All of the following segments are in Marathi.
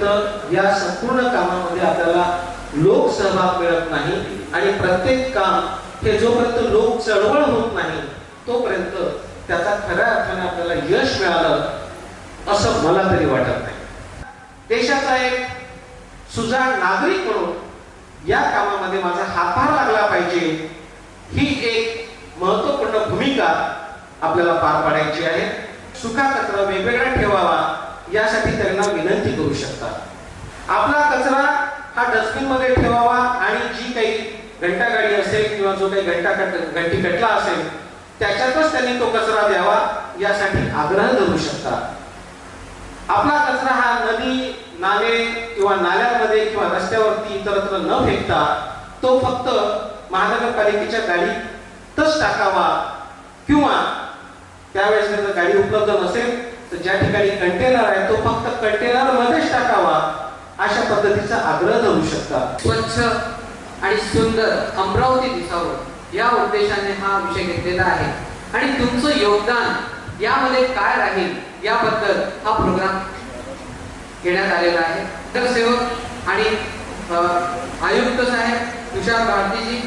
जोपर्यंत या संपूर्ण कामामध्ये आपल्याला लोक सहभाग मिळत नाही आणि प्रत्येक काम हे जोपर्यंत लोक चळवळ होत नाही तोपर्यंत त्याचा खऱ्या अर्थाने आपल्याला यश मिळालं असं मला तरी वाटत नाही. देशाचा एक सुजाण नागरिक म्हणून या कामामध्ये माझा हातभार लागला पाहिजे ही एक महत्त्वपूर्ण भूमिका आपल्याला पार पाडायची आहे. सुका कचरा वेगवेगळा ठेवावा. यासाठी त्यांना विनंती करू शकतात. आपला कचरा हा डस्टबिनमध्ये ठेवावा आणि जी काही घंटा गाडी असेल किंवा जो काही घंटा कट घंटी कटला असेल त्याच्यातच त्यांनी तो कचरा द्यावा यासाठी आग्रह धरू शकतात. आपला कचरा हा नदी नाले किंवा नाल्यांमध्ये किंवा रस्त्यावरती इतरत्र न फेकता तो फक्त महानगरपालिकेच्या गाडीतच टाकावा किंवा त्यावेळेस गाडी उपलब्ध नसेल तर ज्या ठिकाणी कंटेनर आहे तो फक्त कंटेनर मध्येच टाकावा. अशा पद्धतीचा आग्रह धरू शकतात स्वच्छ आणि सुंदर अमरावती दिसावं. या उद्देशाने हा विषय घेतलेला आहे. आणि तुमचं योगदान यामध्ये काय राहील याबद्दल हा प्रोग्राम घेण्यात आलेला आहे. नगरसेवक आणि आयुक्त साहेब तुषार भारतीजी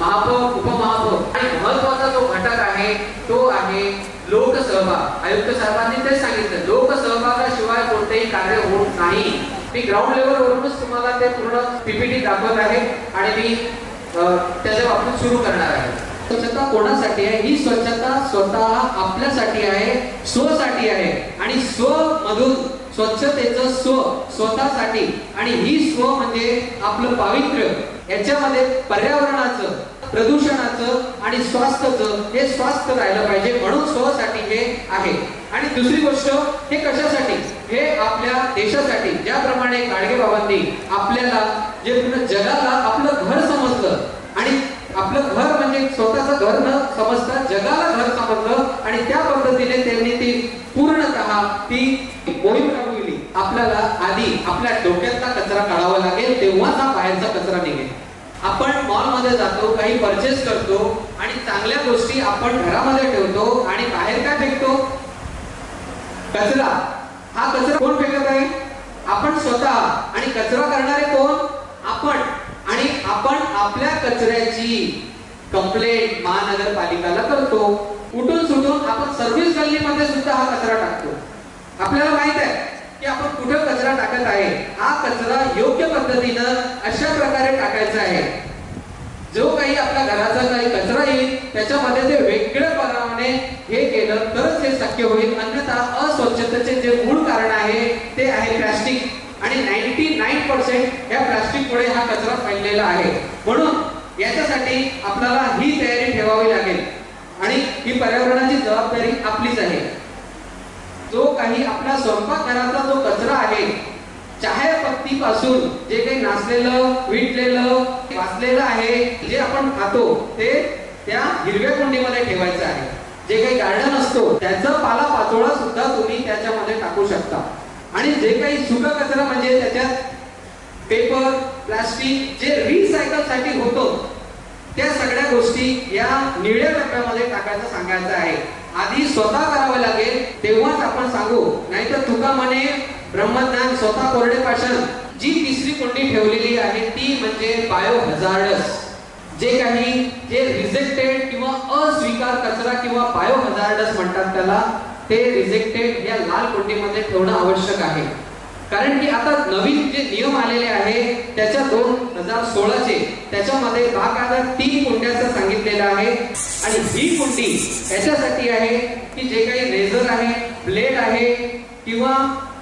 महापौर उपमहापौर. आणि महत्त्वाचा जो घटक आहे तो आहे लोकसहभाग. आयुक्त साहेबांनी तेच सांगितलं लोकसहभागाशिवाय कोणतेही कार्य होत नाही. मी ग्राउंड लेवलवरूनच तुम्हाला ते पूर्ण पीपीटी दाखवत आहे आणि मी त्याच्या बाबतीत सुरू करणार आहे. स्वच्छता कोणासाठी आहे? ही स्वच्छता स्वतः आपल्यासाठी आहे स्वसाठी आहे. आणि स्व मधून स्वच्छतेचं स्व स्वतःसाठी. आणि ही स्व म्हणजे आपलं पावित्र्य. याच्यामध्ये पर्यावरणाचं प्रदूषणाचं आणि स्वास्थ्याचं हे स्वास्थ्य राहिलं पाहिजे म्हणून स्वसाठी हे आहे आणि दुसरी गोष्ट हे कशासाठी? हे आपल्या देशासाठी. ज्याप्रमाणे गाडगे बाबांनी आपल्याला जे पूर्ण जगाला आपलं घर समजलं आणि आपलं घर म्हणजे स्वतःचं घर न समजता जगाला घर समजलं आणि त्या पद्धतीने त्यांनी ती पूर्णतः ती मोहीम राबविली आपल्याला आधी आपल्या डोक्यातला कचरा काढावा लागेल तेव्हाच हा बाहेरचा कचरा निघेल. आपण मॉलमध्ये जातो काही परचेस करतो आणि चांगल्या गोष्टी आपण घरामध्ये ठेवतो आणि बाहेर काय फेकतो? कचरा. हा कचरा कोण फेकत आहे? आपण स्वतः. आणि कचरा करणारे कोण? आपण. आणि आपण आपल्या कचऱ्याची कंप्लेंट महानगरपालिकाला करतो. उठून सुटून आपण सर्व्हिस गल्लीमध्ये सुद्धा हा कचरा टाकतो. आपल्याला माहीत आहे की आपण कुठे कचरा टाकत आहे? हा कचरा योग्य पद्धतीनं अशा प्रकारे टाकायचा आहे. जो काही आपल्या घराचा काही कचरा येईल त्याच्यामध्ये ते वेगळेपणाने हे केलं तरच हे शक्य होईल. अन्यथा जे मूळ कारण आहे ते आहे प्लास्टिक आणि नाईन्टी नाईन पर्सेंट या प्लास्टिकमुळे हा कचरा फैललेला आहे. म्हणून याच्यासाठी आपल्याला ही तयारी ठेवावी लागेल. आणि ही पर्यावरणाची जबाबदारी आपलीच आहे. जो काही आपला स्वयंपाकघराचा जो कचरा आहे चहा पत्ती पासून जे काही नाचलेलं विटलेलं वाचलेलं आहे जे आपण खातो ते त्या हिरव्या कुंडीमध्ये ठेवायचं आहे. जे काही गार्डन असतो त्याचा पाला पाचोळा सुद्धा तुम्ही त्याच्यामध्ये टाकू शकता. आणि जे काही सुका कचरा म्हणजे त्याच्यात पेपर प्लास्टिक जे रिसायकलसाठी होतो त्या सगळ्या गोष्टी या निळ्या डब्यामध्ये टाकायचं सांगायचं आहे. आधी स्वतः करावं लागेल तेव्हाच आपण सांगू. नाहीतर तुका म्हणे ब्रह्मज्ञान स्वतः कोरडे पाषाण. जी तिसरी कुंडी ठेवलेली आहे ती म्हणजे बायो हजार्डस जे काही जे रिजेक्टेड किंवा अस्वीकार कचरा किंवा बायो हजार्डस म्हणतात त्याला ते रिजेक्टेड या लाल कोटीमध्ये ठेवणं आवश्यक आहे. कारण की आता नवीन जे नियम आलेले आहे त्याच्या दोन हजार सोळाचे त्याच्यामध्ये बाकायदा तीन कुंड्याचं सांगितलेलं आहे. आणि ही कुंडी याच्यासाठी आहे की जे काही रेझर आहे ब्लेड आहे किंवा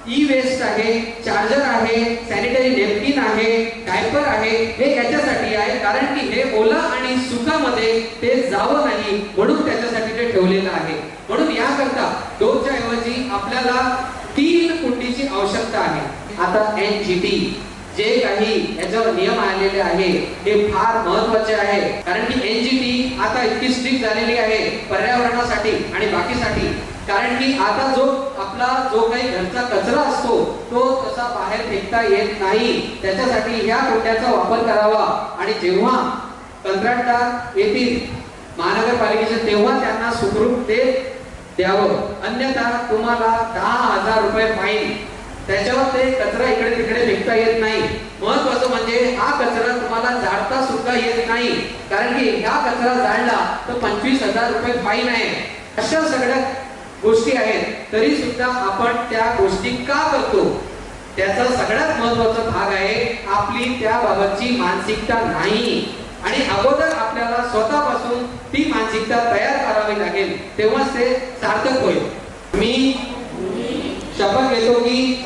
ई वेस्ट आहे चार्जर आहे सॅनिटरी नेपकिन आहे डायपर आहे हे याच्यासाठी आहे. कारण की हे ओला आणि सुकामध्ये ते जावं नाही म्हणून त्याच्यासाठी ते ठेवलेलं आहे. म्हणून याकरता दोनच्या ऐवजी आपल्याला तीन कुंडीची आवश्यकता आहे. आता एन जी टी जे काही याच्यावर नियम आलेले आहे हे फार महत्त्वाचे आहे. कारण की एनजीटी आता इतकी स्ट्रिक्ट झालेली आहे पर्यावरणासाठी आणि बाकीसाठी. कारण की आता जो आपला जो काही घरचा कचरा असतो तो तसा बाहेर फेकता येत नाही. त्याच्यासाठी या कोट्याचा वापर करावा. आणि जेव्हा कंत्राटदार येतील महानगरपालिकेचे तेव्हा त्यांना सुखरूप ते द्यावं. अन्यथा तुम्हाला दहा हजार रुपये फाईन त्याच्यावर ते कचरा इकडे तिकडे फेकता येत नाही. महत्वाचं म्हणजे हा कचरा तुम्हाला जाळता सुद्धा येत नाही. कारण की ह्या कचरा जाळला तर पंचवीस हजार रुपये फाईन आहे. अशा सगळ्या गोष्टी आहेत तरी सुद्धा आपण त्या गोष्टी का करतो? त्याचा सगळ्यात महत्त्वाचा भाग आहे आपली त्याबाबतची मानसिकता नाही. आणि अगोदर आपल्याला स्वतःपासून ती मानसिकता तयार करावी लागेल तेव्हाच ते सार्थक होईल. मी शपथ घेतो की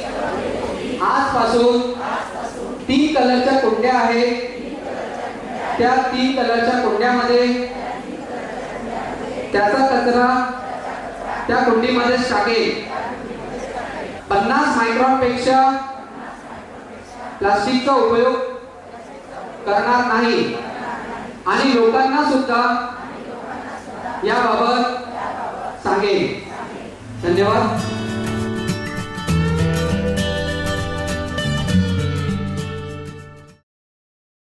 आजपासून तीन कलरच्या कुंड्या आहेत. त्या तीन कलरच्या कुंड्यामध्ये त्याचा कचरा त्या कुंडीमध्ये टाके पन्नास मायक्रॉनपेक्षा प्लास्टिकचा उपयोग करणार नाही. आणि लोकांना सुद्धा याबाबत सांगेल धन्यवाद.